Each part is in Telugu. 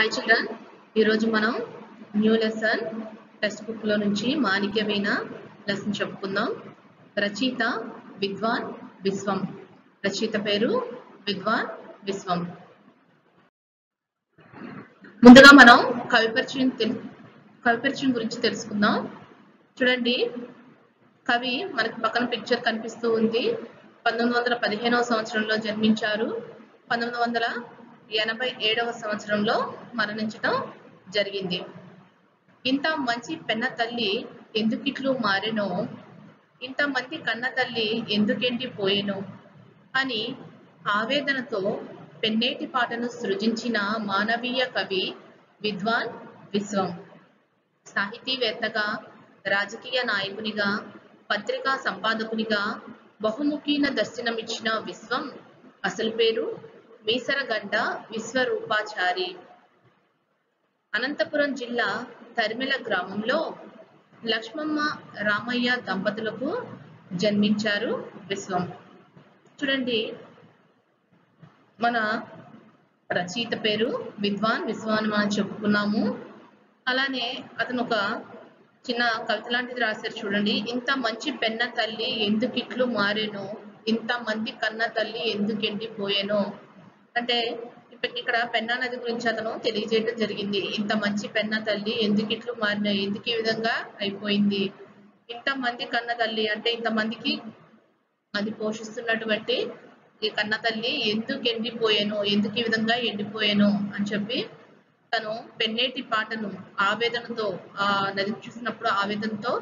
హాయ్ చిల్డ్రన్ ఈరోజు మనం న్యూ లెసన్ టెక్స్ట్ బుక్లో నుంచి మాణిక్యమైన లెసన్ చెప్పుకుందాం. రచయిత విద్వాన్ విశ్వం. రచయిత పేరు విద్వాన్ విశ్వం. ముందుగా మనం కవిపరిచయం తెలు గురించి తెలుసుకుందాం. చూడండి కవి మనకి పక్కన పిక్చర్ కనిపిస్తూ ఉంది. పంతొమ్మిది వందల పదిహేనవ సంవత్సరంలో జన్మించారు. పంతొమ్మిది వందల ఎనభై ఏడవ సంవత్సరంలో మరణించడం జరిగింది. ఇంత మంచి పెన్న తల్లి ఎందుకిట్లు మారెనో? ఇంతమంది కన్న తల్లి ఎందుకెండిపోయేనో అని ఆవేదనతో పెన్నేటి పాటను సృజించిన మానవీయ కవి విద్వాన్ విశ్వం. సాహితీవేత్తగా రాజకీయ నాయకునిగా పత్రికా సంపాదకునిగా బహుముఖీన దర్శనమిచ్చిన విశ్వం అసలు పేరు మీసరగడ్డ విశ్వరూపాచారి. అనంతపురం జిల్లా తరిమెల గ్రామంలో లక్ష్మమ్మ రామయ్య దంపతులకు జన్మించారు విశ్వం. చూడండి మన రచయిత పేరు విద్వాన్ విశ్వాన్ అని మనం చెప్పుకున్నాము. అలానే అతను ఒక చిన్న కవిత లాంటిది రాశారు చూడండి. ఇంత మంచి పెన్న తల్లి ఎందుకు ఇట్లు మారేనో? ఇంత మంది కన్న తల్లి ఎందుకు ఎండిపోయేనో అంటే ఇక్కడ పెన్నా నది గురించి అతను తెలియజేయడం జరిగింది. ఇంత మంచి పెన్న తల్లి ఎందుకు ఇట్లు మారినాయి? ఎందుకు ఈ విధంగా అయిపోయింది? ఇంత మంది కన్న తల్లి అంటే ఇంత మందికి అది పోషిస్తున్నటువంటి ఈ కన్న తల్లి ఎందుకు ఎండిపోయాను? ఎందుకు ఈ విధంగా ఎండిపోయాను? అని చెప్పి తను పెన్నేటి పాటను ఆవేదనతో ఆ నది చూసినప్పుడు ఆవేదనతో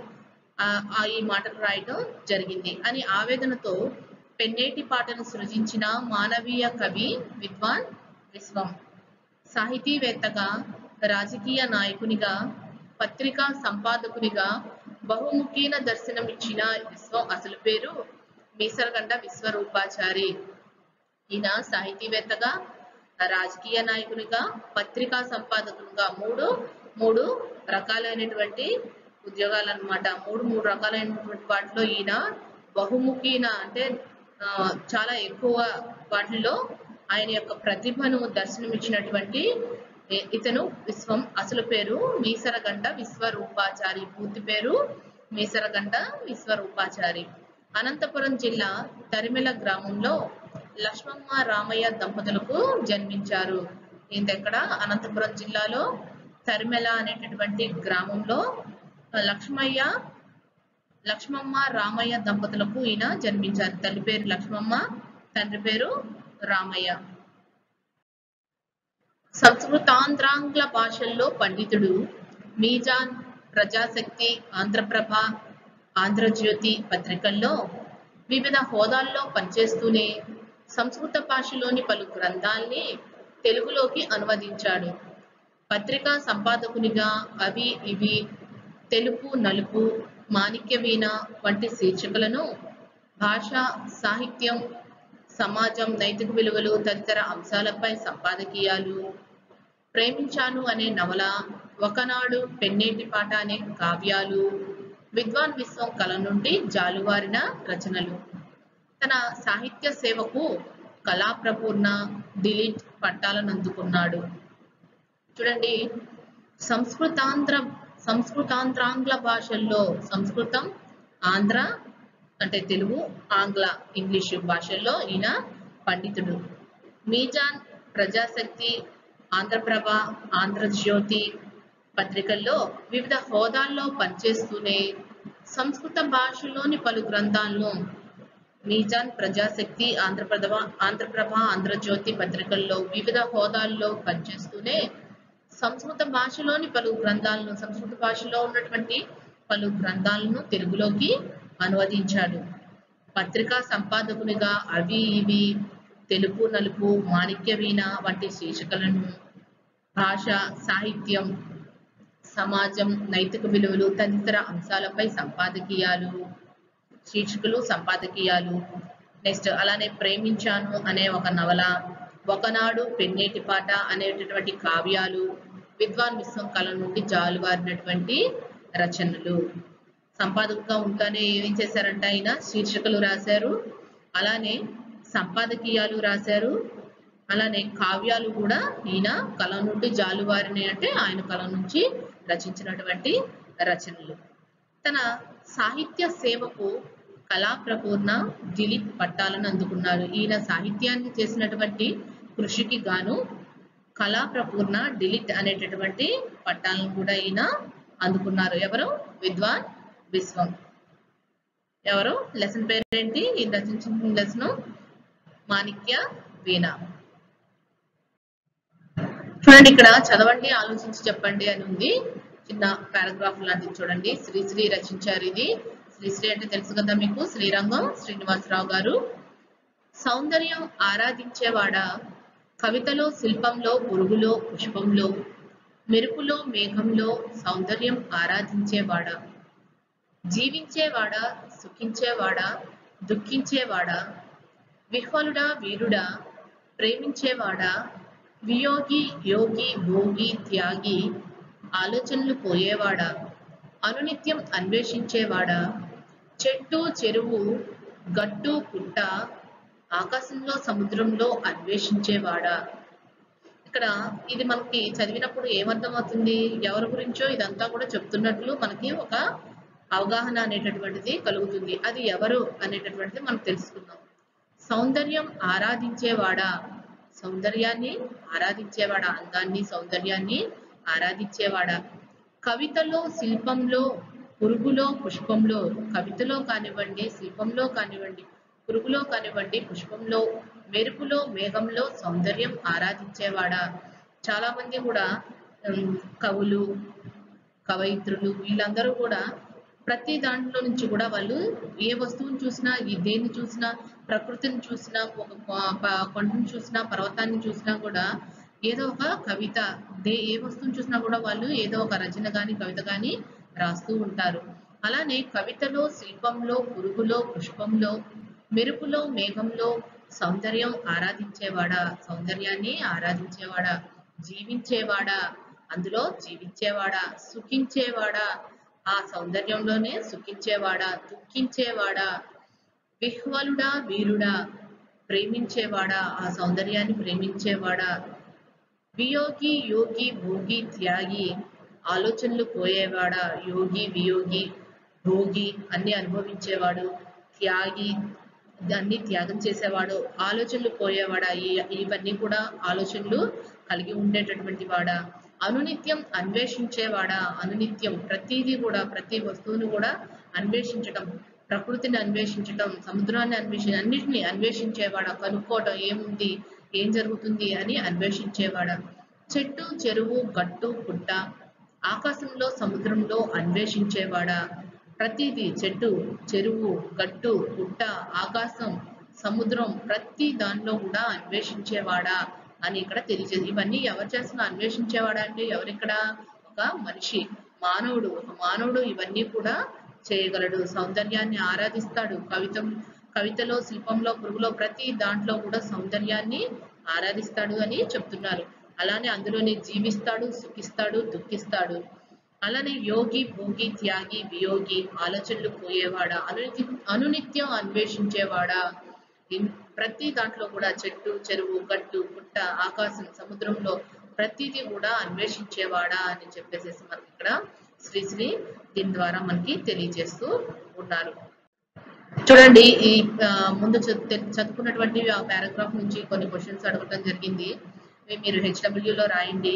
ఆ ఈ మాటలు రాయడం జరిగింది. అని ఆవేదనతో పెన్నేటి పాటను సృజించిన మానవీయ కవి విద్వాన్ విశ్వం. సాహితీవేత్తగా రాజకీయ నాయకునిగా పత్రికా సంపాదకునిగా బహుముఖీన దర్శనమిచ్చిన విశ్వం అసలు పేరు మీసరగండ విశ్వరూపాచారి. ఈయన సాహితీవేత్తగా రాజకీయ నాయకునిగా పత్రికా సంపాదకునిగా మూడు మూడు రకాలైనటువంటి ఉద్యోగాలు అనమాట మూడు మూడు రకాలైనటువంటి వాటిలో ఈయన బహుముఖీన అంటే చాలా ఎక్కువ వాటిల్లో ఆయన యొక్క ప్రతిభను దర్శనమిచ్చినటువంటి ఇతను విశ్వం అసలు పేరు మీసరగంట విశ్వరూపాచారి. పూర్తి పేరు మీసరగంట విశ్వరూపాచారి. అనంతపురం జిల్లా తరిమెల గ్రామంలో లక్ష్మమ్మ రామయ్య దంపతులకు జన్మించారు. ఈయన ఎక్కడ అనంతపురం జిల్లాలో తరిమెల అనేటటువంటి గ్రామంలో లక్ష్మయ్య లక్ష్మమ్మ రామయ్య దంపతులకు ఈయన జన్మించారు. తల్లి పేరు లక్ష్మమ్మ తండ్రి పేరు రామయ్య. సంస్కృతాంధ్రాంగ్ల భాషల్లో పండితుడు మీజాన్ ప్రజాశక్తి ఆంధ్రప్రభ ఆంధ్రజ్యోతి పత్రికల్లో వివిధ హోదాల్లో పనిచేస్తూనే సంస్కృత భాషలోని పలు గ్రంథాల్ని తెలుగులోకి అనువదించాడు. పత్రికా సంపాదకునిగా అవి ఇవి తెలుపు నలుపు మాణిక్య వీణ వంటి శీర్షికలను భాష సాహిత్యం సమాజం నైతిక విలువలు తదితర అంశాలపై సంపాదకీయాలు ప్రేమించాను అనే నవల ఒకనాడు పెన్నేటి పాట అనే కావ్యాలు విద్వాన్ విశ్వం కళ నుండి జాలువారిన రచనలు. తన సాహిత్య సేవకు కళాప్రపూర్ణ డిలీట్ పట్టాలను అందుకున్నాడు. చూడండి సంస్కృతాంధ్ర సంస్కృతాంధ్రాంగ్ల భాషల్లో సంస్కృతం ఆంధ్ర అంటే తెలుగు ఆంగ్ల ఇంగ్లీషు భాషల్లో ఈయన పండితుడు. మీజాన్ ప్రజాశక్తి ఆంధ్రప్రభ ఆంధ్రజ్యోతి పత్రికల్లో వివిధ హోదాల్లో పనిచేస్తూనే సంస్కృత భాషలోని పలు గ్రంథాలను మీజాన్ ప్రజాశక్తి ఆంధ్రప్రభ ఆంధ్రప్రభ ఆంధ్రజ్యోతి పత్రికల్లో వివిధ హోదాల్లో పనిచేస్తూనే సంస్కృత భాషలోని పలు గ్రంథాలను సంస్కృత భాషలో ఉన్నటువంటి పలు గ్రంథాలను తెలుగులోకి అనువదించాడు. పత్రికా సంపాదకునిగా అవి ఇవి తెలుపు నలుపు మాణిక్య వీణ వంటి శీర్షికలను భాష సాహిత్యం సమాజం నైతిక విలువలు తదితర అంశాలపై సంపాదకీయాలు శీర్షికలు సంపాదకీయాలు నెక్స్ట్ అలానే ప్రేమించాను అనే ఒక నవల ఒకనాడు పెన్నేటి పాట అనేటటువంటి కావ్యాలు విద్వాన్ విశ్వం కళ నుండి జాలువారినటువంటి రచనలు. సంపాదకుగా ఉంటానే ఏం చేశారంట ఆయన? శీర్షికలు రాశారు. అలానే సంపాదకీయాలు రాశారు. అలానే కావ్యాలు కూడా ఈయన కళ నుండి జాలువారిని అంటే ఆయన కళ నుంచి రచించినటువంటి రచనలు. తన సాహిత్య సేవకు కళాప్రపూర్ణ దిలీప్ పట్టాలను అందుకున్నారు. ఈయన సాహిత్యాన్ని చేసినటువంటి కృషికి గాను కళా ప్రపూర్ణ డిలిట్ అనేటటువంటి పట్టాలను కూడా ఈయన అందుకున్నారు. ఎవరు? విద్వాన్ విశ్వం ఎవరు? లెసన్ పేరేంటి? ఈయన రచించిన లెసన్ మాణిక్య వీణ. చూడండి ఇక్కడ చదవండి ఆలోచించి చెప్పండి అని ఉంది. చిన్న పారాగ్రాఫ్ లాంటిది చూడండి. శ్రీశ్రీ రచించారు ఇది. శ్రీశ్రీ అంటే తెలుసు కదా మీకు? శ్రీరంగం శ్రీనివాసరావు గారు. సౌందర్యం ఆరాధించేవాడా? కవితలో శిల్పంలో పురుగులో పుష్పంలో మెరుపులో మేఘంలో సౌందర్యం ఆరాధించేవాడా? జీవించేవాడా? సుఖించేవాడా? దుఃఖించేవాడా? విహ్వలుడా వీరుడా? ప్రేమించేవాడా? వియోగి యోగి భోగి త్యాగి ఆలోచనలు పోయేవాడా? అనునిత్యం అన్వేషించేవాడా? చెట్టు చెరువు గట్టు పుట్ట ఆకాశంలో సముద్రంలో అన్వేషించేవాడా? ఇక్కడ ఇది మనకి చదివినప్పుడు ఏమర్థమవుతుంది? ఎవరి గురించో ఇదంతా కూడా చెప్తున్నట్లు మనకి ఒక అవగాహన అనేటటువంటిది కలుగుతుంది. అది ఎవరు అనేటటువంటిది మనం తెలుసుకుందాం. సౌందర్యం ఆరాధించేవాడా? సౌందర్యాన్ని ఆరాధించేవాడా? అందాన్ని సౌందర్యాన్ని ఆరాధించేవాడా? కవితలో శిల్పంలో పురుగులో పుష్పంలో కవితలో కానివ్వండి శిల్పంలో కానివ్వండి పురుగులో కానివ్వండి పుష్పంలో మెరుపులో మేఘంలో సౌందర్యం ఆరాధించేవాడా? చాలా మంది కూడా కవులు కవయిత్రులు వీళ్ళందరూ కూడా ప్రతి దాంట్లో నుంచి కూడా వాళ్ళు ఏ వస్తువుని చూసినా ఈ దేన్ని చూసినా ప్రకృతిని చూసినా ఒక కొండను చూసినా పర్వతాన్ని చూసినా కూడా ఏదో ఒక కవిత దే ఏ వస్తువుని చూసినా కూడా వాళ్ళు ఏదో ఒక రచన గాని కవిత గాని రాస్తూ ఉంటారు. అలానే కవితలో శిల్పంలో పురుగులో పుష్పంలో మెరుపులో మేఘంలో సౌందర్యం ఆరాధించేవాడా? సౌందర్యాన్ని ఆరాధించేవాడా? జీవించేవాడా? అందులో జీవించేవాడా? సుఖించేవాడా? ఆ సౌందర్యంలోనే సుఖించేవాడా? దుఃఖించేవాడా? విహ్వలుడా వీరుడా? ప్రేమించేవాడా? ఆ సౌందర్యాన్ని ప్రేమించేవాడా? వియోగి యోగి భోగి త్యాగి ఆలోచనలు పోయేవాడా? యోగి వియోగి భోగి అన్ని అనుభవించేవాడు. త్యాగి దాన్ని త్యాగం చేసేవాడు ఆలోచనలు పోయేవాడా ఇవన్నీ కూడా ఆలోచనలు కలిగి ఉండేటటువంటి వాడా? అనునిత్యం అన్వేషించేవాడా? అనునిత్యం ప్రతిదీ కూడా ప్రతి వస్తువును కూడా అన్వేషించటం ప్రకృతిని అన్వేషించటం సముద్రాన్ని అన్వేషి అన్నిటిని అన్వేషించేవాడా? కనుక్కోవటం ఏముంది? ఏం జరుగుతుంది అని అన్వేషించేవాడా? చెట్టు చెరువు గట్టు పుట్ట ఆకాశంలో సముద్రంలో అన్వేషించేవాడా? ప్రతిదీ చెట్టు చెరువు గట్టు గుట్ట ఆకాశం సముద్రం ప్రతి దానిలో కూడా అన్వేషించేవాడా అని ఇక్కడ తెలియజేది ఇవన్నీ ఎవరు చేస్తున్న అన్వేషించేవాడా అంటే ఎవరిక్కడ? ఒక మనిషి మానవుడు. ఒక మానవుడు ఇవన్నీ కూడా చేయగలడు. సౌందర్యాన్ని ఆరాధిస్తాడు. కవిత కవితలో శిల్పంలో పురుగులో ప్రతి దాంట్లో కూడా సౌందర్యాన్ని ఆరాధిస్తాడు అని చెప్తున్నారు. అలానే అందులోనే జీవిస్తాడు సుఖిస్తాడు దుఃఖిస్తాడు. అలానే యోగి భోగి త్యాగి వియోగి ఆలోచనలు పోయేవాడా? అనునిత్య అనునిత్యం అన్వేషించేవాడా? ప్రతి దాంట్లో కూడా చెట్టు చెరువు గట్టు పుట్ట ఆకాశం సముద్రంలో ప్రతిదీ కూడా అన్వేషించేవాడా అని చెప్పేసి మనకి ఇక్కడ శ్రీశ్రీ దీని ద్వారా మనకి తెలియజేస్తూ ఉన్నారు. చూడండి ఈ ముందు చదువుకున్నటువంటి పారాగ్రాఫ్ నుంచి కొన్ని క్వశ్చన్స్ అడగటం జరిగింది. మీరు హెచ్డబ్ల్యూలో లో రాయండి.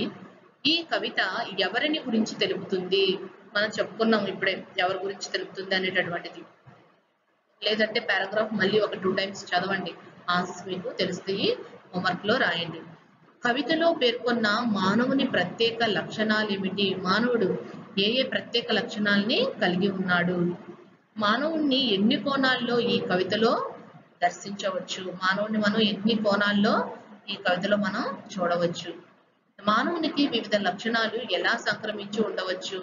ఈ కవిత ఎవరిని గురించి తెలుపుతుంది? మనం చెప్పుకున్నాం ఇప్పుడే ఎవరి గురించి తెలుపుతుంది అనేటటువంటిది. లేదంటే పారాగ్రాఫ్ మళ్ళీ ఒక టూ టైమ్స్ చదవండి. ఆన్సర్స్ మీకు తెలుస్తాయి హోంవర్క్లో రాయండి. కవితలో పేర్కొన్న మానవుని ప్రత్యేక లక్షణాలు ఏమిటి? మానవుడు ఏ ఏ ప్రత్యేక లక్షణాలని కలిగి ఉన్నాడు? మానవుణ్ణి ఎన్ని కోణాల్లో ఈ కవితలో దర్శించవచ్చు? మానవుని మనం ఎన్ని కోణాల్లో ఈ కవితలో మనం చూడవచ్చు? మానవునికి వివిధ లక్షణాలు ఎలా సంక్రమించి ఉండవచ్చు?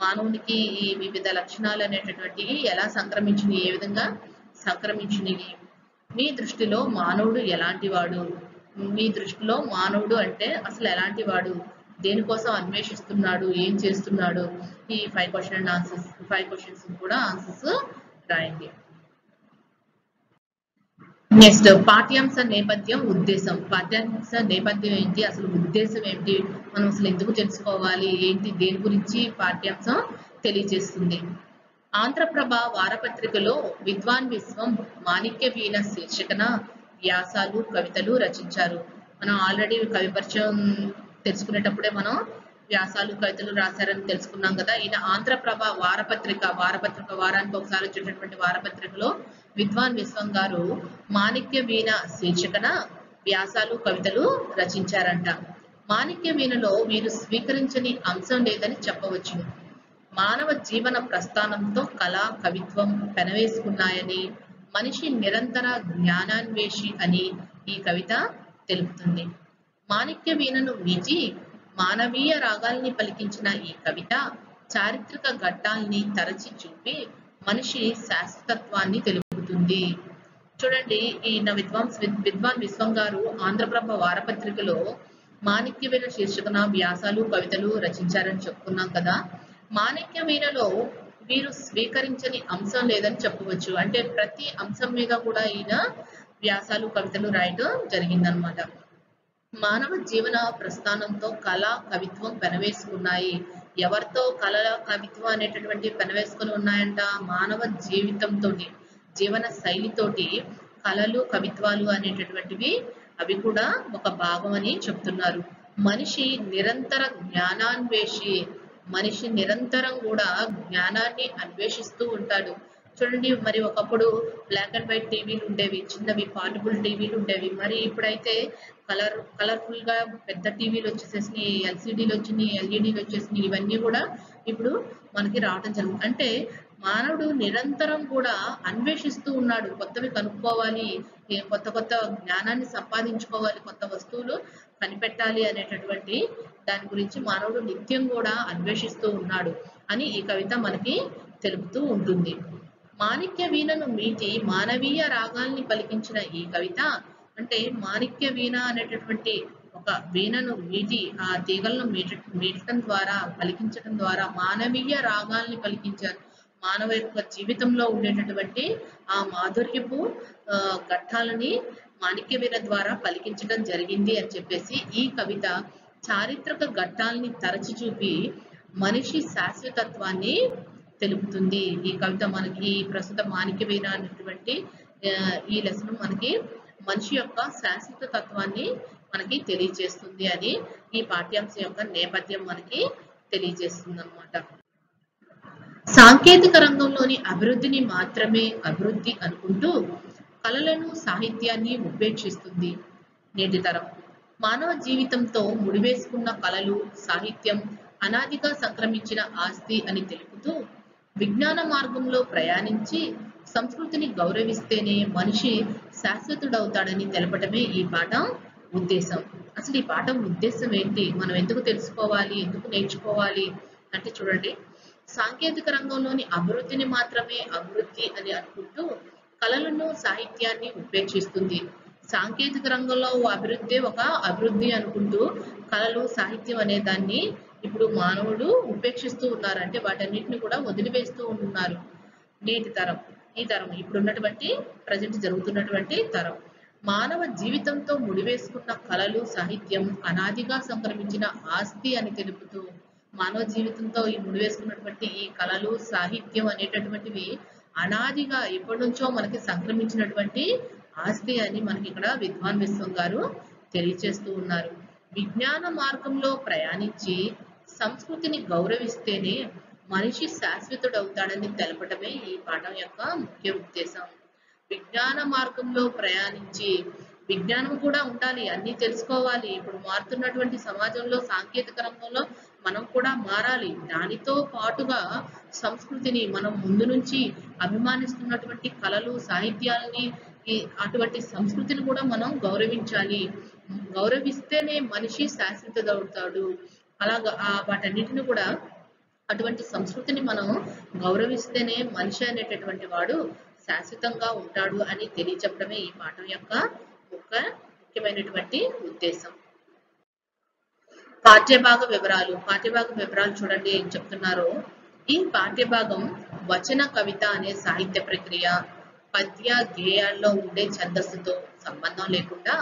మానవునికి ఈ వివిధ లక్షణాలు అనేటటువంటివి ఎలా సంక్రమించినవి? ఏ విధంగా సంక్రమించినవి? మీ దృష్టిలో మానవుడు ఎలాంటి వాడు మీ దృష్టిలో మానవుడు అంటే అసలు ఎలాంటి వాడు దేనికోసం అన్వేషిస్తున్నాడు? ఏం చేస్తున్నాడు? ఈ five question and answers five questions కూడా ఆన్సర్స్ రాయండి. నెక్స్ట్ పాఠ్యాంశ నేపథ్యం ఉద్దేశం పాఠ్యాంశ నేపథ్యం ఏంటి అసలు ఉద్దేశం ఏంటి మనం అసలు ఎందుకు తెలుసుకోవాలి? ఏంటి? దేని గురించి పాఠ్యాంశం తెలియజేస్తుంది. ఆంధ్రప్రభ వారపత్రికలో విద్వాన్ విశ్వం మాణిక్య వీణ శీర్షికన వ్యాసాలు కవితలు రచించారు. మనం ఆల్రెడీ కవి పరిచయం తెలుసుకునేటప్పుడే మనం వ్యాసాలు కవితలు రాశారని తెలుసుకున్నాం కదా. ఈయన ఆంధ్రప్రభ వారపత్రిక వారపత్రిక వారానికి ఒకసారి వచ్చేటటువంటి వారపత్రికలో విద్వాన్ విశ్వం గారు మాణిక్య వీణ శీర్షికన వ్యాసాలు కవితలు రచించారంట. మాణిక్య వీణలో వీరు స్వీకరించని అంశం లేదని చెప్పవచ్చు మానవ జీవన ప్రస్థానంతో కళ కవిత్వం పెనవేసుకున్నాయని మనిషి నిరంతర జ్ఞానాన్వేషి అని ఈ కవిత తెలుపుతుంది. మాణిక్య వీణను వీచి మానవీయ రాగాల్ని పలికించిన ఈ కవిత చారిత్రక ఘట్టాల్ని తరచి చూపి మనిషి శాశ్వతత్వాన్ని తెలుపుతుంది. చూడండి ఈయన విద్వాంస్ విద్వాన్ విశ్వం గారు ఆంధ్రప్రభ వారపత్రికలో మాణిక్యవీణ శీర్షికన వ్యాసాలు కవితలు రచించారని చెప్పుకున్నాం కదా. మాణిక్యవీణలో వీరు స్వీకరించని అంశం లేదని చెప్పవచ్చు. అంటే ప్రతి అంశం మీద కూడా ఈయన వ్యాసాలు కవితలు రాయడం జరిగిందనమాట. మానవ జీవన ప్రస్థానంతో కళ కవిత్వం పెనవేసుకున్నాయి. ఎవరితో కళ కవిత్వం అనేటటువంటి పెనవేసుకుని ఉన్నాయంట? మానవ జీవితంతో జీవన శైలితోటి కళలు కవిత్వాలు అనేటటువంటివి అవి కూడా ఒక భాగం అని చెప్తున్నారు. మనిషి నిరంతర జ్ఞానాన్వేషి మనిషి నిరంతరం కూడా జ్ఞానాన్ని అన్వేషిస్తూ ఉంటాడు. చూడండి మరి ఒకప్పుడు బ్లాక్ అండ్ వైట్ టీవీలు ఉండేవి చిన్నవి పార్టబుల్ టీవీలు ఉండేవి. మరి ఇప్పుడైతే కలర్ కలర్ఫుల్గా పెద్ద టీవీలు వచ్చేసేసినాయి ఎల్సిడీలు వచ్చినాయి ఎల్ఈడీలు వచ్చేసినాయి ఇవన్నీ కూడా ఇప్పుడు మనకి రావడం జరుగుతుంది. అంటే మానవుడు నిరంతరం కూడా అన్వేషిస్తూ ఉన్నాడు. కొత్తవి కనుక్కోవాలి కొత్త కొత్త జ్ఞానాన్ని సంపాదించుకోవాలి కొత్త వస్తువులు కనిపెట్టాలి అనేటటువంటి దాని గురించి మానవుడు నిత్యం కూడా అన్వేషిస్తూ ఉన్నాడు అని ఈ కవిత మనకి తెలుపుతూ ఉంటుంది. మాణిక్య వీణను మీటి మానవీయ రాగాల్ని పలికించిన ఈ కవిత అంటే మాణిక్య వీణ అనేటటువంటి ఒక వీణను వీటి ఆ తీగలను మీట మీటడం ద్వారా పలికించడం ద్వారా మానవీయ రాగాల్ని పలికించారు. మానవ యొక్క జీవితంలో ఉండేటటువంటి ఆ మాధుర్యపు ఘట్టాలని మాణిక్య వీణ ద్వారా పలికించడం జరిగింది అని చెప్పేసి ఈ కవిత చారిత్రక ఘట్టాలని తరచి చూపి మనిషి శాశ్వతత్వాన్ని తెలుపుతుంది. ఈ కవిత మనకి ఈ ప్రస్తుత మాణిక్య వీణ అనేటువంటి ఈ లెసన్ మనకి మనిషి యొక్క శాశ్వత తత్వాన్ని మనకి తెలియజేస్తుంది అని ఈ పాఠ్యాంశం యొక్క నేపథ్యం మనకి తెలియజేస్తుంది అనమాట సాంకేతిక రంగంలోని అభివృద్ధిని మాత్రమే అభివృద్ధి అనుకుంటూ కళలను సాహిత్యాన్ని ఉపేక్షిస్తుంది నేటి తరం. మానవ జీవితంతో ముడివేసుకున్న కళలు సాహిత్యం అనాదిగా సంక్రమించిన ఆస్తి అని తెలుపుతూ విజ్ఞాన మార్గంలో ప్రయాణించి సంస్కృతిని గౌరవిస్తేనే మనిషి శాశ్వతుడవుతాడని తెలపటమే ఈ పాఠం ఉద్దేశం. అసలు ఈ పాఠం ఉద్దేశం ఏంటి? మనం ఎందుకు తెలుసుకోవాలి? ఎందుకు నేర్చుకోవాలి? అంటే చూడండి సాంకేతిక రంగంలోని అభివృద్ధిని మాత్రమే అభివృద్ధి అని అనుకుంటూ కళలను సాహిత్యాన్ని ఉపేక్షిస్తుంది. సాంకేతిక రంగంలో అభివృద్ధి ఒక అభివృద్ధి అనుకుంటూ కళలు సాహిత్యం అనే దాన్ని ఇప్పుడు మానవుడు ఉపేక్షిస్తూ ఉన్నారు. అంటే వాటన్నిటిని కూడా వదిలివేస్తూ ఉంటున్నారు నేటి తరం. ఈ తరం ఇప్పుడు ఉన్నటువంటి ప్రజెంట్ జరుగుతున్నటువంటి తరం. మానవ జీవితంతో ముడివేసుకున్న కళలు సాహిత్యం అనాదిగా సంక్రమించిన ఆస్తి అని తెలుపుతూ మానవ జీవితంతో ఈ ముడివేసుకున్నటువంటి ఈ కళలు సాహిత్యం అనేటటువంటివి అనాదిగా ఎప్పటి నుంచో మనకి సంక్రమించినటువంటి ఆస్తి అని మనకి ఇక్కడ విద్వాన్ విశ్వం గారు తెలియచేస్తూ ఉన్నారు. విజ్ఞాన మార్గంలో ప్రయాణించి సంస్కృతిని గౌరవిస్తేనే మనిషి శాశ్వతుడవుతాడని తెలపటమే ఈ పాఠం యొక్క ముఖ్య ఉద్దేశం. విజ్ఞాన మార్గంలో ప్రయాణించి విజ్ఞానం కూడా ఉండాలి అన్ని తెలుసుకోవాలి. ఇప్పుడు మారుతున్నటువంటి సమాజంలో సాంకేతిక రంగంలో మనం కూడా మారాలి. దానితో పాటుగా సంస్కృతిని మనం ముందు నుంచి అభిమానిస్తున్నటువంటి కళలు సాహిత్యాలని అటువంటి సంస్కృతిని కూడా మనం గౌరవించాలి. గౌరవిస్తేనే మనిషి శాశ్వతవుతాడు అలాగా ఆ వాటన్నిటిని కూడా అటువంటి సంస్కృతిని మనం గౌరవిస్తేనే మనిషి అనేటటువంటి వాడు శాశ్వతంగా ఉంటాడు అని తెలియచెప్పడమే ఈ పాఠం యొక్క ఒక ముఖ్యమైనటువంటి ఉద్దేశం. పాఠ్యభాగ వివరాలు పాఠ్యభాగ వివరాలు చూడండి ఏం చెప్తున్నారో. ఈ పాఠ్యభాగం వచన కవిత అనే సాహిత్య ప్రక్రియ పద్య గేయాల్లో ఉండే ఛందస్సుతో సంబంధం లేకుండా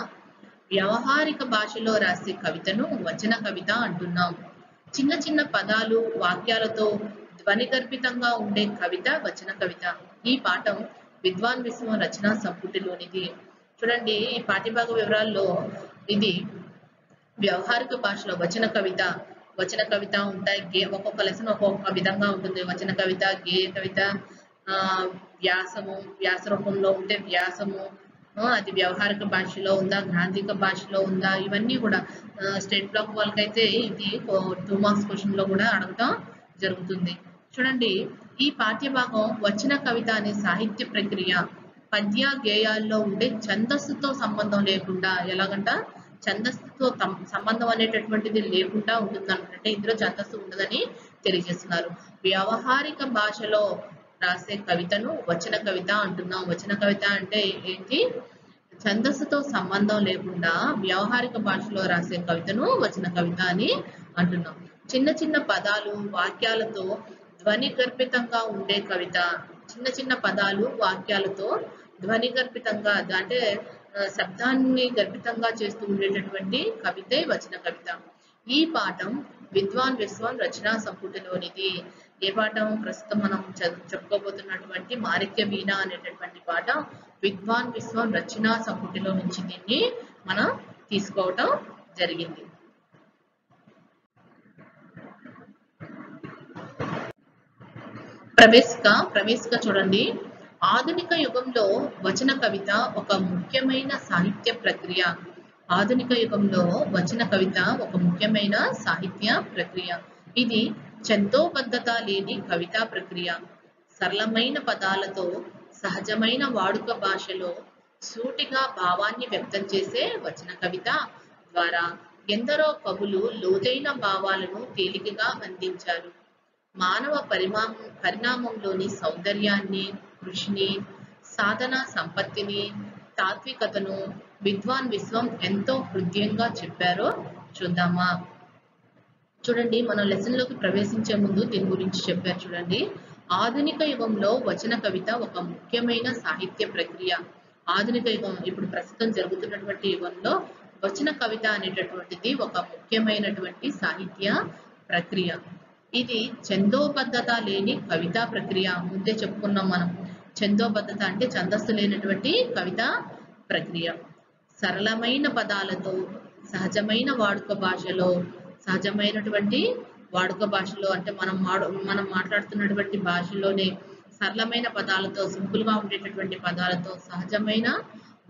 వ్యవహారిక భాషలో రాసే కవితను వచన కవిత అంటున్నాం. చిన్న చిన్న పదాలు వాక్యాలతో ధ్వనిగర్భితంగా ఉండే కవిత వచన కవిత. ఈ పాఠం విద్వాన్ విశ్వం రచనా సంపుటిలోనిది. చూడండి ఈ పాఠ్యభాగ వివరాల్లో ఇది వ్యవహారిక భాషలో వచన కవిత వచన కవిత ఉంటాయి. గే ఒక్కొక్క లెసన్ ఒక్కొక్క విధంగా ఉంటుంది. వచన కవిత గేయ కవిత ఆ వ్యాసము వ్యాస రూపంలో ఉంటే వ్యాసము అది వ్యవహారిక భాషలో ఉందా గ్రాంధిక భాషలో ఉందా ఇవన్నీ కూడా స్టేట్ బ్లాక్ వాళ్ళకైతే ఇది టూ మార్క్స్ క్వశ్చన్లో కూడా అడగటం జరుగుతుంది. చూడండి ఈ పాఠ్యభాగం వచ్చిన కవిత అనే సాహిత్య ప్రక్రియ పద్య గేయాల్లో ఉండే ఛందస్సుతో సంబంధం లేకుండా ఎలాగంట ఛందస్సుతో సంబంధం అనేటటువంటిది లేకుండా ఉంటుంది అంటే ఇందులో ఛందస్సు ఉండదని తెలియజేస్తున్నారు. వ్యవహారిక భాషలో రాసే కవితను వచన కవిత అంటున్నాం. వచన కవిత అంటే ఏంటి? ఛందస్సుతో సంబంధం లేకుండా వ్యవహారిక భాషలో రాసే కవితను వచన కవిత అని అంటున్నాం. చిన్న చిన్న పదాలు వాక్యాలతో ధ్వని గర్భితంగా ఉండే కవిత చిన్న చిన్న పదాలు వాక్యాలతో ధ్వని గర్భితంగా అంటే శబ్దాన్ని గర్భితంగా చేస్తూ ఉండేటటువంటి కవితే వచన కవిత. ఈ పాఠం విద్వాన్ విశ్వం రచనా సంపుటిలోనిది. ఏ పాఠం ప్రస్తుతం మనం చెప్పుకోబోతున్నటువంటి మారిక్య వీణ అనేటటువంటి పాట విద్వాన్ విశ్వం రచనా సంపుటిలో నుంచి దీన్ని మనం తీసుకోవటం జరిగింది. ప్రవేశిక ప్రవేశిక చూడండి. ఆధునిక యుగంలో వచన కవిత ఒక ముఖ్యమైన సాహిత్య ప్రక్రియ. ఆధునిక యుగంలో వచన కవిత ఒక ముఖ్యమైన సాహిత్య ప్రక్రియ. ఇది చందోబద్ధత లేని కవితా ప్రక్రియ. సరళమైన పదాలతో సహజమైన వాడుక భాషలో సూటిగా భావాన్ని వ్యక్తం చేసే వచన కవిత ద్వారా ఎందరో కవులు లోతైన భావాలను తేలికగా అందించారు. మానవ పరిమా పరిణామంలోని సౌందర్యాన్ని కృషిని సాధన సంపత్తిని తాత్వికతను విద్వాన్ విశ్వం ఎంతో హృదయంగా చెప్పారో చూద్దామా? చూడండి మనం లెసన్లోకి ప్రవేశించే ముందు దీని గురించి చెప్పారు చూడండి. ఆధునిక యుగంలో వచన కవిత ఒక ముఖ్యమైన సాహిత్య ప్రక్రియ. ఆధునిక యుగం ఇప్పుడు ప్రస్తుతం జరుగుతున్నటువంటి యుగంలో వచన కవిత అనేటటువంటిది ఒక ముఖ్యమైనటువంటి సాహిత్య ప్రక్రియ. ఇది చందోబద్ధత లేని కవితా ప్రక్రియ. ముందే చెప్పుకున్నాం మనం. చందోబద్ధత అంటే ఛందస్సు లేనటువంటి కవితా ప్రక్రియ. సరళమైన పదాలతో సహజమైన వాడుక భాషలో సహజమైనటువంటి వాడుక భాషలో అంటే మనం మాడు మనం మాట్లాడుతున్నటువంటి భాషలోనే సరళమైన పదాలతో సింపుల్గా ఉండేటటువంటి పదాలతో సహజమైన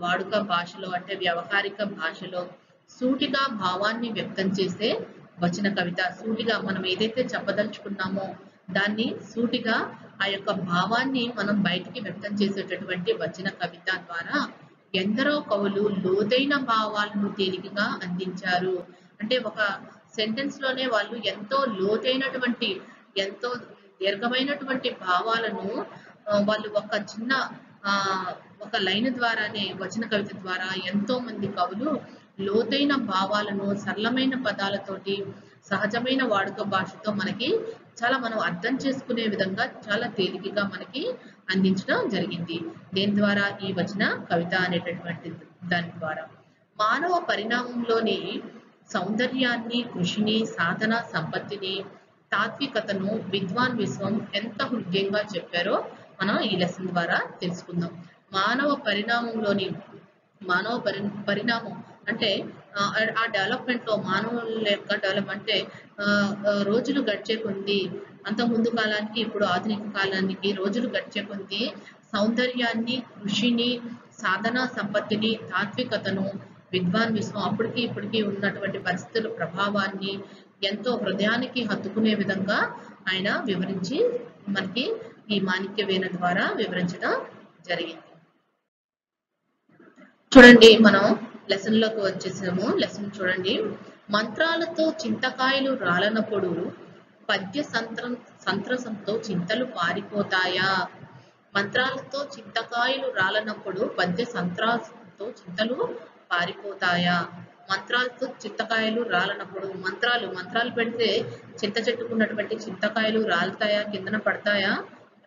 వాడుక భాషలో అంటే వ్యవహారిక భాషలో సూటిగా భావాన్ని వ్యక్తం చేసే వచన కవిత. సూటిగా మనం ఏదైతే చెప్పదలుచుకున్నామో దాన్ని సూటిగా ఆ యొక్క భావాన్ని మనం బయటికి వ్యక్తం చేసేటటువంటి వచన కవిత ద్వారా ఎందరో కవులు లోతైన భావాలను తేలికగా అందించారు. అంటే ఒక సెంటెన్స్లోనే వాళ్ళు ఎంతో లోతైనటువంటి ఎంతో దీర్ఘమైనటువంటి భావాలను వాళ్ళు ఒక చిన్న ఆ ఒక లైన్ ద్వారానే వచన కవిత ద్వారా ఎంతో మంది కవులు లోతైన భావాలను సరళమైన పదాలతోటి సహజమైన వాడుక భాషతో మనకి చాలా మనం అర్థం చేసుకునే విధంగా చాలా తేలికగా మనకి అందించడం జరిగింది. దేని ద్వారా? ఈ వచన కవిత అనేటటువంటి దాని ద్వారా. మానవ పరిణామంలోని సౌందర్యాన్ని కృషిని సాధన సంపత్తిని తాత్వికతను విద్వాన్ విశ్వం ఎంత హృదయంగా చెప్పారో మనం ఈ లెసన్ ద్వారా తెలుసుకుందాం. మానవ పరిణామంలోని మానవ పరి పరిణామం అంటే ఆ, డెవలప్మెంట్లో డెవలప్మెంట్లో మానవుల యొక్క డెవలప్ అంటే ఆ, రోజులు గడిచే కొంది అంత ముందు కాలానికి ఇప్పుడు ఆధునిక కాలానికి రోజులు గడిచే కొంది సౌందర్యాన్ని కృషిని సాధన సంపత్తిని తాత్వికతను విద్వాన్ విశ్వం అప్పటికి ఇప్పటికి ఉన్నటువంటి పరిస్థితుల ప్రభావాన్ని ఎంతో హృదయానికి హత్తుకునే విధంగా ఆయన వివరించి మనకి ఈ మాణిక్య వీణ ద్వారా వివరించడం జరిగింది. చూడండి మనం లెసన్లోకి వచ్చేసాము. లెసన్ చూడండి. మంత్రాలతో చింతకాయలు రాలనప్పుడు పద్య సంత్రం సంత్రసంతో చింతలు పారిపోతాయా? మంత్రాలతో చింతకాయలు రాలనప్పుడు పద్య సంత్రాసంతో చింతలు పారిపోతాయా? మంత్రాలతో చింతకాయలు రాలనప్పుడు మంత్రాలు మంత్రాలు పెడితే చింత చెట్టుకున్నటువంటి చింతకాయలు రాలుతాయా? కిందన పడతాయా?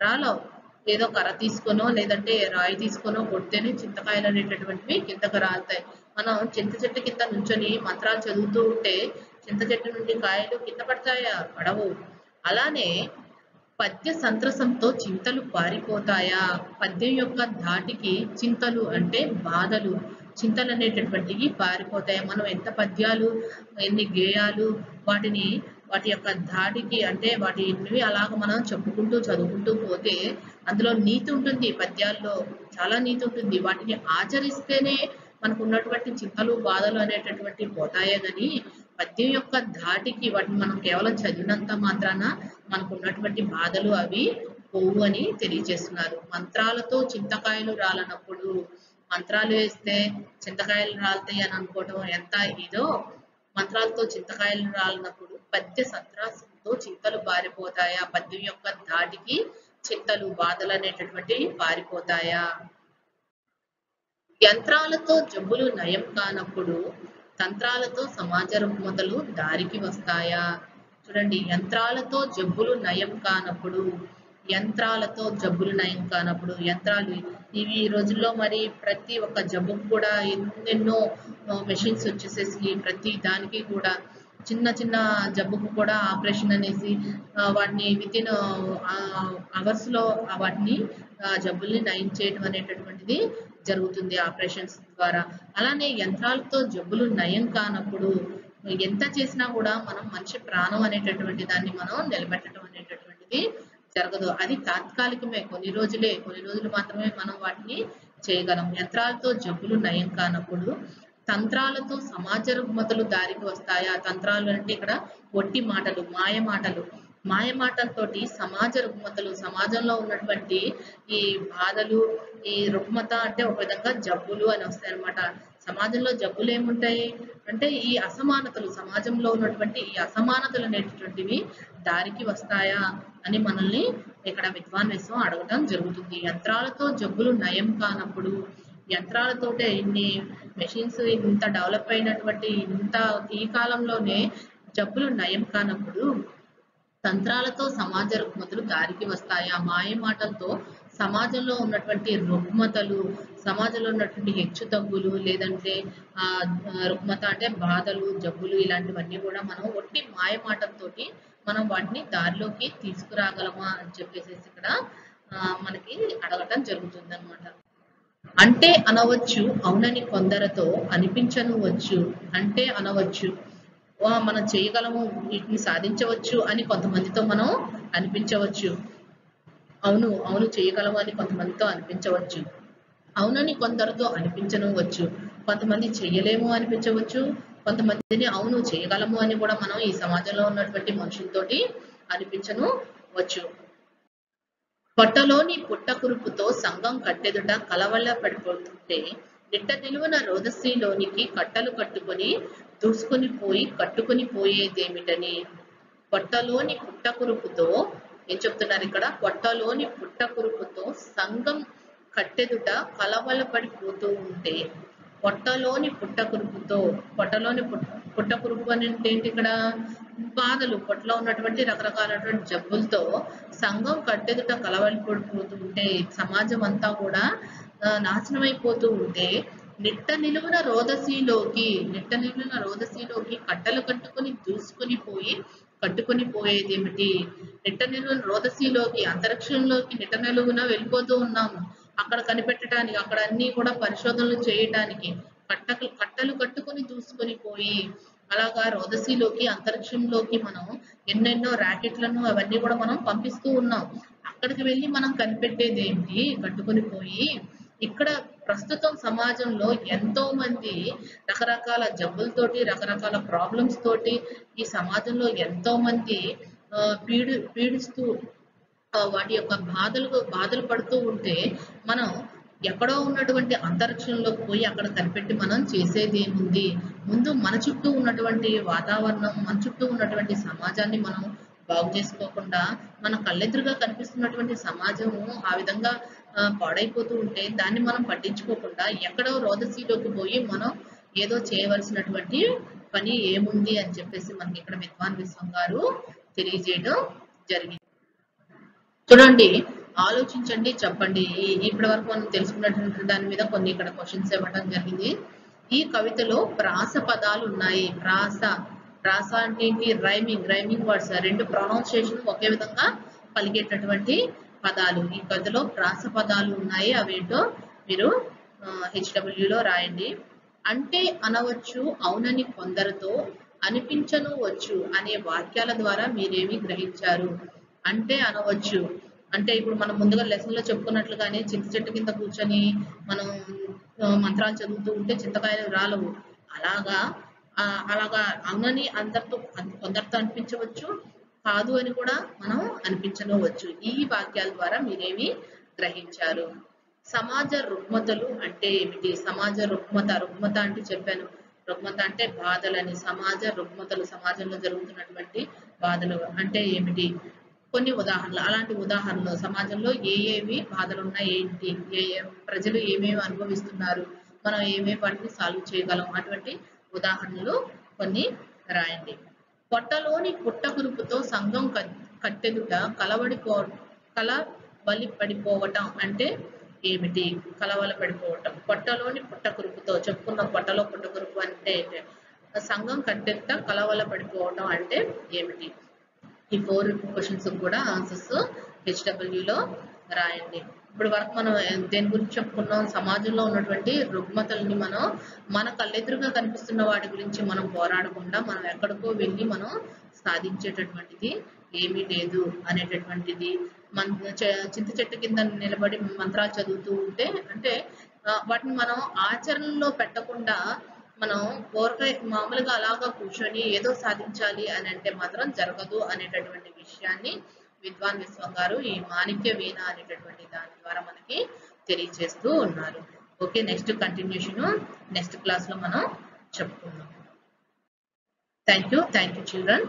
రాలవు. ఏదో కర్ర తీసుకొనో లేదంటే రాయి తీసుకొనో కొడితేనే చింతకాయలు అనేటటువంటివి కిందకు రాలుతాయి. మనం చింత చెట్టు కింద నుంచొని మంత్రాలు చదువుతూ ఉంటే చింత చెట్టు నుండి కాయలు కింద పడతాయా? పడవు. అలానే పద్య సంత్రసంతో చింతలు పారిపోతాయా? పద్యం యొక్క ధాటికి చింతలు అంటే బాధలు. చింతలు అనేటటువంటివి పారిపోతాయి. మనం ఎంత పద్యాలు ఎన్ని గేయాలు వాటిని వాటి యొక్క ధాటికి అంటే వాటిని అలాగ మనం చెప్పుకుంటూ చదువుకుంటూ పోతే అందులో నీతి ఉంటుంది. పద్యాల్లో చాలా నీతి ఉంటుంది. వాటిని ఆచరిస్తేనే మనకు ఉన్నటువంటి చింతలు బాధలు అనేటటువంటి పోతాయే కానీ పద్యం యొక్క ధాటికి వాటిని మనం కేవలం చదివినంత మాత్రాన మనకు ఉన్నటువంటి బాధలు అవి పోవు అని తెలియజేస్తున్నారు. మంత్రాలతో చింతకాయలు రాలనప్పుడు మంత్రాలు వేస్తే చింతకాయలు రాలుతాయి అని అనుకోవడం ఎంత ఇదో మంత్రాలతో చింతకాయలు రాలినప్పుడు పద్య సంత్రాసంతో చింతలు పారిపోతాయా? పద్యం యొక్క ధాటికి చింతలు బాధలు అనేటటువంటివి పారిపోతాయా? యంత్రాలతో జబ్బులు నయం కానప్పుడు తంత్రాలతో సమాజ రుగ్మతలు దారికి వస్తాయా? చూడండి యంత్రాలతో జబ్బులు నయం కానప్పుడు యంత్రాలతో జబ్బులు నయం కానప్పుడు యంత్రాలు. ఇవి ఈ రోజుల్లో మరి ప్రతి ఒక్క జబ్బుకు కూడా ఎన్నెన్నో మెషిన్స్ వచ్చేసేసి ప్రతి దానికి కూడా చిన్న చిన్న జబ్బుకు కూడా ఆపరేషన్ అనేసి వాటిని విత్ ఇన్ వాటిని జబ్బుల్ని నయం చేయడం అనేటటువంటిది జరుగుతుంది ఆపరేషన్స్ ద్వారా. అలానే యంత్రాలతో జబ్బులు నయం కానప్పుడు ఎంత చేసినా కూడా మనం మనిషి ప్రాణం అనేటటువంటి దాన్ని మనం నిలబెట్టడం అనేటటువంటిది జరగదు. అది తాత్కాలికమే. కొన్ని రోజులే కొన్ని రోజులు మాత్రమే మనం వాటిని చేయగలం. యంత్రాలతో జబ్బులు నయం కానప్పుడు తంత్రాలతో సమాజ రుగ్మతలు దారికి వస్తాయా? తంత్రాలు అంటే ఇక్కడ ఒట్టి మాటలు మాయ మాటలు. మాయ మాటలతో సమాజ రుగ్మతలు సమాజంలో ఉన్నటువంటి ఈ బాధలు ఈ రుగ్మత అంటే ఒక విధంగా జబ్బులు అని వస్తాయి అనమాట సమాజంలో జబ్బులు ఏముంటాయి? అంటే ఈ అసమానతలు సమాజంలో ఉన్నటువంటి ఈ అసమానతలు అనేటటువంటివి దారికి వస్తాయా అని మనల్ని ఇక్కడ విద్వాన్ విశ్వం జరుగుతుంది. యంత్రాలతో జబ్బులు నయం కానప్పుడు యంత్రాలతోటే ఇన్ని మెషిన్స్ ఇంత డెవలప్ అయినటువంటి ఇంత ఈ కాలంలోనే జబ్బులు నయం కానప్పుడు తంత్రాలతో సమాజ రుగ్మతలు దారికి వస్తాయా? మాయ మాటలతో సమాజంలో ఉన్నటువంటి రుగ్మతలు సమాజంలో ఉన్నటువంటి హెచ్చు తగ్గులు లేదంటే ఆ రుగ్మత అంటే బాధలు జబ్బులు ఇలాంటివన్నీ కూడా మనం ఒట్టి మాయమాటంతో మనం వాటిని దారిలోకి తీసుకురాగలమా అని చెప్పేసి ఇక్కడ మనకి అడగటం జరుగుతుంది అంటే అనవచ్చు అవునని కొందరితో అనిపించను వచ్చు అంటే అనవచ్చు "వా, మనం చేయగలము వీటిని సాధించవచ్చు అని కొంతమందితో మనం అనిపించవచ్చు. అవును అవును చేయగలము అని కొంతమందితో అనిపించవచ్చు. అవునని కొందరితో అనిపించను వచ్చు కొంతమంది చెయ్యలేము అనిపించవచ్చు. కొంతమందిని అవును చేయగలము అని కూడా మనం ఈ సమాజంలో ఉన్నటువంటి మనుషులతోటి అనిపించను వచ్చు పొట్టలోని పుట్టకురుపుతో సంఘం కట్టెదుట కలవల్ల పడిపోతుంటే నిట్ట నిలువున రోదశ్రీలోనికి కట్టలు కట్టుకొని దూసుకొని పోయి కట్టుకొని పోయేదేమిటని? పొట్టలోని పుట్టకురుపుతో ఏం చెప్తున్నారు ఇక్కడ? పొట్టలోని పుట్టకురుపుతో సంఘం కట్టెదుట కలవలపడిపోతూ ఉంటే పొట్టలోని పుట్టకురుపుతో పొట్టలోని పుట్ట పుట్టకురుపు అని ఏంటి ఇక్కడ? బాధలు పొట్టలో ఉన్నటువంటి రకరకాలైనటువంటి జబ్బులతో సంఘం కట్టెదుట కలవలిపడిపోతూ ఉంటే సమాజం అంతా కూడా నాశనం అయిపోతూ ఉంటే నిట్ట నిలువున రోదసీలోకి నిట్ట నిలువున రోదసీలోకి కట్టలు కట్టుకొని దూసుకుని పోయి కట్టుకొని పోయేది ఏమిటి? నిట్ట నిలువున రోదసీలోకి అంతరిక్షంలోకి నిట్ట నిలువున వెళ్ళిపోతూ ఉన్నాము. అక్కడ కనిపెట్టడానికి అక్కడ అన్ని కూడా పరిశోధనలు చేయటానికి కట్టకు కట్టలు కట్టుకొని దూసుకొని పోయి అలాగా రోదసిలోకి అంతరిక్షంలోకి మనం ఎన్నెన్నో ర్యాకెట్లను అవన్నీ కూడా మనం పంపిస్తూ ఉన్నాం. అక్కడికి వెళ్ళి మనం కనిపెట్టేది ఏంటి? కట్టుకొని పోయి ఇక్కడ ప్రస్తుతం సమాజంలో ఎంతో మంది రకరకాల జబ్బులతోటి రకరకాల ప్రాబ్లమ్స్ తోటి ఈ సమాజంలో ఎంతో మంది పీడి పీడిస్తూ వాటి యొక్క బాధలు బాధలు పడుతూ ఉంటే మనం ఎక్కడో ఉన్నటువంటి అంతరిక్షంలోకి పోయి అక్కడ కనిపెట్టి మనం చేసేది ఏముంది? ముందు మన చుట్టూ ఉన్నటువంటి వాతావరణం మన చుట్టూ ఉన్నటువంటి సమాజాన్ని మనం బాగు చేసుకోకుండా మన కళ్ళెదురుగా కనిపిస్తున్నటువంటి సమాజము ఆ విధంగా పాడైపోతూ ఉంటే దాన్ని మనం పట్టించుకోకుండా ఎక్కడో రోదసీలోకి పోయి మనం ఏదో చేయవలసినటువంటి పని ఏముంది అని చెప్పేసి మనకి ఇక్కడ విద్వాన్ విశ్వం గారు తెలియజేయడం జరిగింది. చూడండి ఆలోచించండి చెప్పండి. ఇప్పటి వరకు మనం తెలుసుకున్నటువంటి దాని మీద కొన్ని ఇక్కడ క్వశ్చన్స్ ఇవ్వడం జరిగింది. ఈ కవితలో ప్రాస పదాలు ఉన్నాయి. ప్రాస ప్రాస అంటే ఏంటి? Rhyming rhyming words. రెండు ప్రొనౌన్సియేషన్ ఒకే విధంగా పలికేటటువంటి పదాలు. ఈ కవితలో ప్రాస పదాలు ఉన్నాయి. అవేంటో మీరు హెచ్డబ్ల్యూలో రాయండి. అంటే అనవచ్చు అవునని కొందరితో అనిపించను వచ్చు అనే వాక్యాల ద్వారా మీరేమి గ్రహించారు? అంటే అనవచ్చు. అంటే ఇప్పుడు మనం ముందుగా లెసన్లో చెప్పుకున్నట్లుగానే చింత చెట్టు కింద కూర్చొని మనం మంత్రాలు చదువుతూ ఉంటే చింతకాయలు రాలవు. అలాగా అలాగా అవునని అందరితో కొందరితో అనిపించవచ్చు. కాదు అని కూడా మనం అనిపించనవచ్చు ఈ వాక్యాల ద్వారా మీరేమి గ్రహించారు? సమాజ రుగ్మతలు అంటే ఏమిటి? సమాజ రుగ్మత రుగ్మత అంటే చెప్పాను. రుగ్మత అంటే బాధలని సమాజ రుగ్మతలు సమాజంలో జరుగుతున్నటువంటి బాధలు అంటే ఏమిటి? కొన్ని ఉదాహరణలు. అలాంటి ఉదాహరణలు. సమాజంలో ఏ ఏవి బాధలు ఉన్నాయి ఏంటి? ఏ ఏ ప్రజలు ఏమేమి అనుభవిస్తున్నారు? మనం ఏమేమి వాటిని సాల్వ్ చేయగలం? అటువంటి ఉదాహరణలు కొన్ని రాయండి. పొట్టలోని పుట్టకురుపుతో సంఘం కట్- కట్టెదుట కలవడిపో కల బలి పడిపోవటం అంటే ఏమిటి? కలవల పడిపోవటం పొట్టలోని పుట్టకురుపుతో చెప్పుకున్న పొట్టలో పుట్టకురుపు అంటే సంఘం కట్టెదుట కలవల పడిపోవటం అంటే ఏమిటి? ఈ ఫోర్ క్వశ్చన్స్ కూడా ఆన్సర్స్ హెచ్డబ్ల్యూలో రాయండి. ఇప్పుడు వరకు మనం దేని గురించి చెప్పుకున్నాం? సమాజంలో ఉన్నటువంటి రుగ్మతల్ని మనం మన కళ్ళెదురుగా కనిపిస్తున్న వాటి గురించి మనం పోరాడకుండా మనం ఎక్కడికో వెళ్ళి మనం సాధించేటటువంటిది ఏమీ లేదు అనేటటువంటిది. మన చింత చెట్టు కింద నిలబడి మంత్రాలు చదువుతూ ఉంటే అంటే వాటిని మనం ఆచరణలో పెట్టకుండా మనం ఊరకాయ మామూలుగా అలాగా కూర్చొని ఏదో సాధించాలి అని అంటే మాత్రం జరగదు అనేటటువంటి విషయాన్ని విద్వాన్ విశ్వం గారు ఈ మాణిక్య వీణ అనేటటువంటి దాని ద్వారా మనకి తెలియజేస్తూ ఉన్నారు. ఓకే నెక్స్ట్ కంటిన్యూషన్ నెక్స్ట్ క్లాస్లో మనం చెప్పుకుందాం. Thank you thank you children